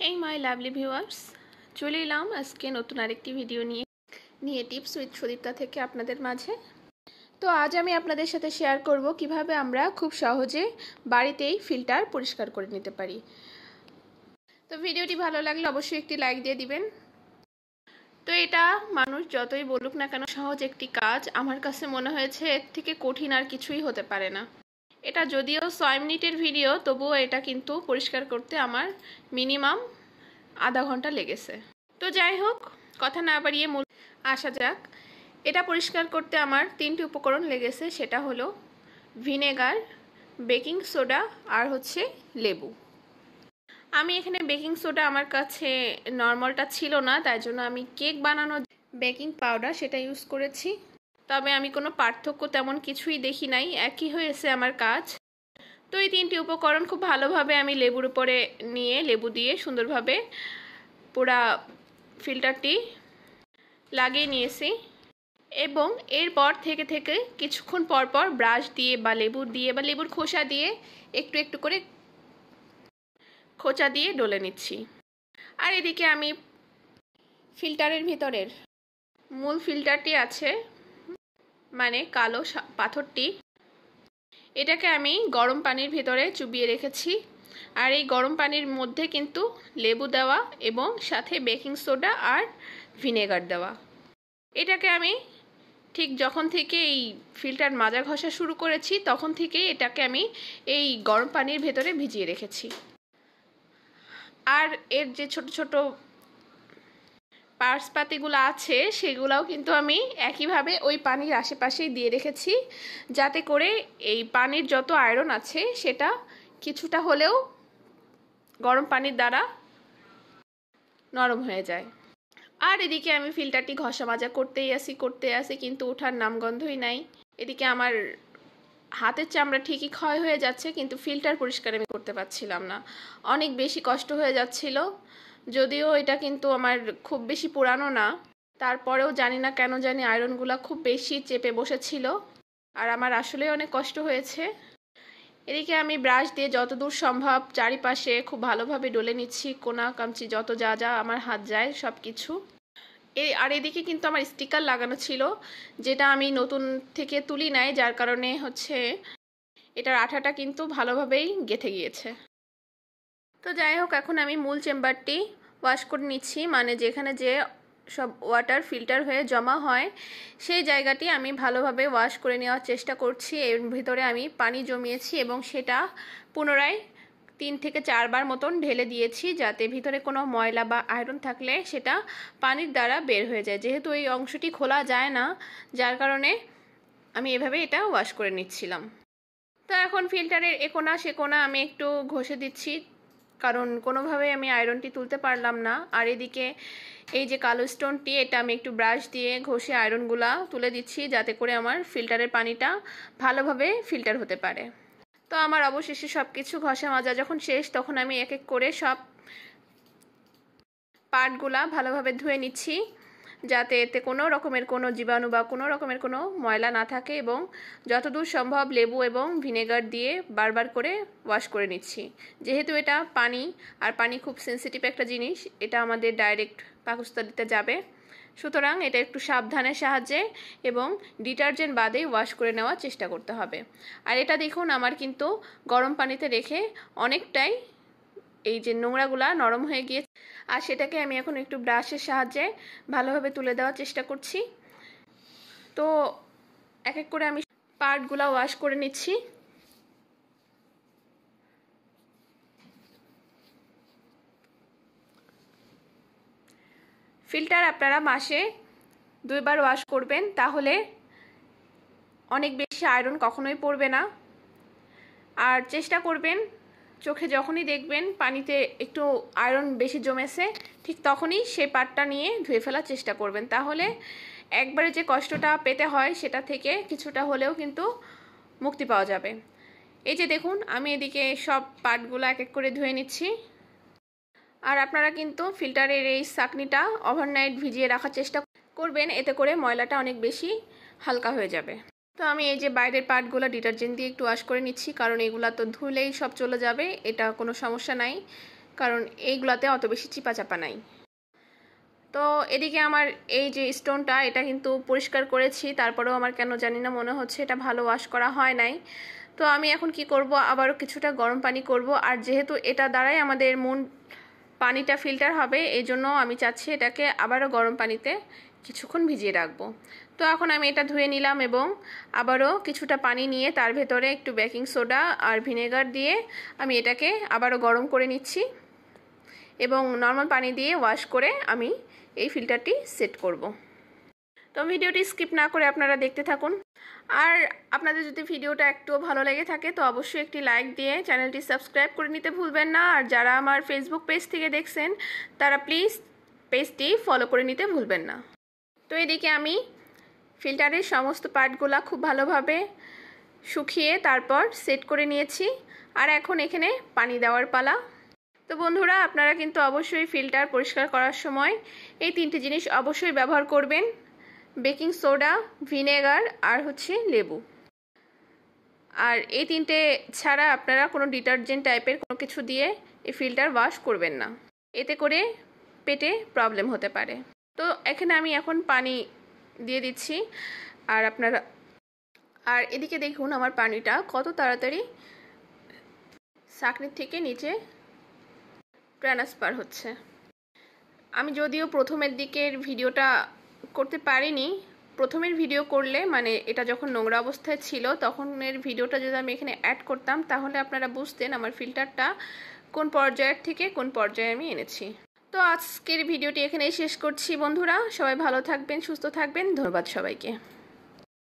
Hey my lovely viewers চলে এলাম আজকে নতুন আরেকটি ভিডিও নিয়ে নিয়ে টিপস উইথ সুদীপ্তা থেকে আপনাদের মাঝে। তো আজ আমি আপনাদের সাথে শেয়ার করব কীভাবে আমরা খুব সহজে বাড়িতেই ফিল্টার পরিষ্কার করে নিতে পারি। তো ভিডিওটি ভালো লাগলে অবশ্যই একটি লাইক দিয়ে দিবেন। তো এটা মানুষ যতই বলুক না কেন সহজ একটি কাজ। আমার কাছে মনে হয়েছে এর থেকে কঠিন আর কিছুই হতে পারে না। এটা যদিও ছয় মিনিটের ভিডিও, তবুও এটা কিন্তু পরিষ্কার করতে আমার মিনিমাম আধা ঘণ্টা লেগেছে। তো যাই হোক, কথা না বাড়িয়ে মূল আসা যাক। এটা পরিষ্কার করতে আমার তিনটি উপকরণ লেগেছে, সেটা হলো ভিনেগার, বেকিং সোডা আর হচ্ছে লেবু। আমি এখানে বেকিং সোডা আমার কাছে নর্মালটা ছিল না, তাই জন্য আমি কেক বানানোর বেকিং পাউডার সেটা ইউজ করেছি। তবে আমি কোনো পার্থক্য তেমন কিছুই দেখি নাই। একই হয়েছে আমার কাজ। তো এই তিনটি উপকরণ খুব ভালোভাবে আমি লেবুর উপরে নিয়ে, লেবু দিয়ে সুন্দরভাবে পুরা ফিল্টারটি লাগিয়ে নিয়েছি। এবং এরপর থেকে থেকে কিছুক্ষণ পর পর ব্রাশ দিয়ে বা লেবু দিয়ে বা লেবুর খোসা দিয়ে একটু একটু করে খোঁচা দিয়ে ডলে নিচ্ছি। আর এদিকে আমি ফিল্টারের ভিতরের মূল ফিল্টারটি আছে। মানে কালো পাথরটি। এটাকে আমি গরম পানির ভেতরে চুবিয়ে রেখেছি। আর এই গরম পানির মধ্যে কিন্তু লেবু দেওয়া এবং সাথে বেকিং সোডা আর ভিনেগার দেওয়া। এটাকে আমি ঠিক যখন থেকে এই ফিল্টার মাজা ঘষা শুরু করেছি, তখন থেকে এটাকে আমি এই গরম পানির ভেতরে ভিজিয়ে রেখেছি। আর এর যে ছোট ছোট পার্সপাতিগুলো আছে, সেগুলোও কিন্তু আমি একইভাবে ওই পানির আশেপাশেই দিয়ে রেখেছি। যাতে করে এই পানির যত আয়রন আছে, সেটা কিছুটা হলেও গরম পানির দ্বারা নরম হয়ে যায়। আর এদিকে আমি ফিল্টারটি ঘষা মাজা করতেই আসি, করতে আসি, কিন্তু ওঠার নামগন্ধই নাই। এদিকে আমার হাতের চামড়া ঠিকই ক্ষয় হয়ে যাচ্ছে, কিন্তু ফিল্টার পরিষ্কার আমি করতে পারছিলাম না। অনেক বেশি কষ্ট হয়ে যাচ্ছিল। যদিও এটা কিন্তু আমার খুব বেশি পুরানো না, তারপরেও জানি না কেন জানি আয়রনগুলো খুব বেশি চেপে বসেছিল, আর আমার আসলে অনেক কষ্ট হয়েছে। এদিকে আমি ব্রাশ দিয়ে যতদূর সম্ভব চারিপাশে খুব ভালোভাবে ডলে নিচ্ছি, কোনা, কামচি, যত যা যা আমার হাত যায় সব কিছু এই আর এদিকে কিন্তু আমার স্টিকার লাগানো ছিল, যেটা আমি নতুন থেকে তুলি নাই, যার কারণে হচ্ছে এটার আঠাটা কিন্তু ভালোভাবেই গেথে গিয়েছে। তো যাই হোক, এখন আমি মূল চেম্বারটি ওয়াশ করে নিচ্ছি। মানে যেখানে যে সব ওয়াটার ফিল্টার হয়ে জমা হয়, সেই জায়গাটি আমি ভালোভাবে ওয়াশ করে নেওয়ার চেষ্টা করছি। এর ভিতরে আমি পানি জমিয়েছি এবং সেটা পুনরায় তিন থেকে চারবার মতন ঢেলে দিয়েছি, যাতে ভিতরে কোনো ময়লা বা আয়রন থাকলে সেটা পানির দ্বারা বের হয়ে যায়। যেহেতু এই অংশটি খোলা যায় না, যার কারণে আমি এভাবে এটা ওয়াশ করে নিচ্ছিলাম। তো এখন ফিল্টারের একোনা সেকোনা আমি একটু ঘষে দিচ্ছি। কারণ কোনোভাবেই আমি আয়রনটি তুলতে পারলাম না। আর এদিকে এই যে কালো স্টোনটি, এটা আমি একটু ব্রাশ দিয়ে ঘষে আয়রনগুলা তুলে দিচ্ছি যাতে করে আমার ফিল্টারের পানিটা ভালোভাবে ফিল্টার হতে পারে। তো আমার অবশেষে সব কিছু ঘষা মাজা যখন শেষ, তখন আমি এক এক করে সব পার্টগুলা ভালোভাবে ধুয়ে নিচ্ছি। যাতে এতে কোনো রকমের কোনো জীবাণু বা কোনো রকমের কোনো ময়লা না থাকে এবং যতদূর সম্ভব লেবু এবং ভিনেগার দিয়ে বারবার করে ওয়াশ করে নিচ্ছি। যেহেতু এটা পানি, আর পানি খুব সেন্সিটিভ একটা জিনিস, এটা আমাদের ডাইরেক্ট পাকস্তাদিতে যাবে। সুতরাং এটা একটু সাবধানের সাহায্যে এবং ডিটারজেন্ট বাদে ওয়াশ করে নেওয়ার চেষ্টা করতে হবে। আর এটা দেখুন, আমার কিন্তু গরম পানিতে রেখে অনেকটাই এই যে নোংরাগুলা নরম হয়ে গিয়েছে, আর সেটাকে আমি এখন একটু ব্রাশের সাহায্যে ভালোভাবে তুলে দেওয়ার চেষ্টা করছি। তো এক এক করে আমি পার্টগুলা ওয়াশ করে নিচ্ছি। ফিল্টার আপনারা মাসে দুইবার ওয়াশ করবেন, তাহলে অনেক বেশি আয়রন কখনোই পড়বে না। আর চেষ্টা করবেন চোখে যখনই দেখবেন পানিতে একটু আয়রন বেশি জমেছে, ঠিক তখনই সেই পাটটা নিয়ে ধুয়ে ফেলার চেষ্টা করবেন। তাহলে একবারে যে কষ্টটা পেতে হয় সেটা থেকে কিছুটা হলেও কিন্তু মুক্তি পাওয়া যাবে। এই যে দেখুন, আমি এদিকে সব পাটগুলো এক এক করে ধুয়ে নিচ্ছি। আর আপনারা কিন্তু ফিল্টারের এই চাকনিটা ওভারনাইট ভিজিয়ে রাখার চেষ্টা করবেন, এতে করে ময়লাটা অনেক বেশি হালকা হয়ে যাবে। তো আমি এই যে বাইরের পার্টগুলো ডিটারজেন্ট দিয়ে একটু ওয়াশ করে নিচ্ছি, কারণ এগুলা তো ধুলেই সব চলে যাবে, এটা কোনো সমস্যা নাই, কারণ এইগুলাতে অত বেশি চিপা চাপা নাই। তো এদিকে আমার এই যে স্টোনটা এটা কিন্তু পরিষ্কার করেছি, তারপরেও আমার কেন জানি না মনে হচ্ছে এটা ভালো ওয়াশ করা হয় নাই। তো আমি এখন কি করব, আবারও কিছুটা গরম পানি করব, আর যেহেতু এটা দ্বারাই আমাদের মন পানিটা ফিল্টার হবে, এই জন্য আমি চাচ্ছি এটাকে আবারও গরম পানিতে কিছুক্ষণ ভিজিয়ে রাখব। তো এখন আমি এটা ধুয়ে নিলাম এবং আবারও কিছুটা পানি নিয়ে তার ভেতরে একটু বেকিং সোডা আর ভিনেগার দিয়ে আমি এটাকে আবারও গরম করে নিচ্ছি এবং নর্মাল পানি দিয়ে ওয়াশ করে আমি এই ফিল্টারটি সেট করব। তো ভিডিওটি স্কিপ না করে আপনারা দেখতে থাকুন। আর আপনাদের যদি ভিডিওটা একটুও ভালো লেগে থাকে তো অবশ্যই একটি লাইক দিয়ে চ্যানেলটি সাবস্ক্রাইব করে নিতে ভুলবেন না। আর যারা আমার ফেসবুক পেজ থেকে দেখছেন, তারা প্লিজ পেজটি ফলো করে নিতে ভুলবেন না। তো এদিকে আমি ফিল্টারের সমস্ত পার্টগুলো খুব ভালোভাবে শুকিয়ে তারপর সেট করে নিয়েছি। আর এখন এখানে পানি দেওয়ার পালা। তো বন্ধুরা, আপনারা কিন্তু অবশ্যই ফিল্টার পরিষ্কার করার সময় এই তিনটি জিনিস অবশ্যই ব্যবহার করবেন। বেকিং সোডা, ভিনেগার আর হচ্ছে লেবু। আর এই তিনটে ছাড়া আপনারা কোনো ডিটারজেন্ট টাইপের কোনো কিছু দিয়ে এই ফিল্টার ওয়াশ করবেন না। এতে করে পেটে প্রবলেম হতে পারে। তো এখানে আমি এখন পানি দিয়ে দিচ্ছি। আর আপনারা, আর এদিকে দেখুন আমার পানিটা কত তাড়াতাড়ি সাকনির থেকে নিচে ট্রান্সফার হচ্ছে। আমি যদিও প্রথমের দিকের ভিডিওটা করতে পারিনি, প্রথমের ভিডিও করলে মানে এটা যখন নোংরা অবস্থায় ছিল, তখনের ভিডিওটা যদি আমি এখানে অ্যাড করতাম, তাহলে আপনারা বুঝতেন আমার ফিল্টারটা কোন পর্যায়ের থেকে কোন পর্যায়ে আমি এনেছি। তো আজকের ভিডিওটি এখানেই শেষ করছি বন্ধুরা। সবাই ভালো থাকবেন সুস্থ থাকবেন। ধন্যবাদ সবাইকে।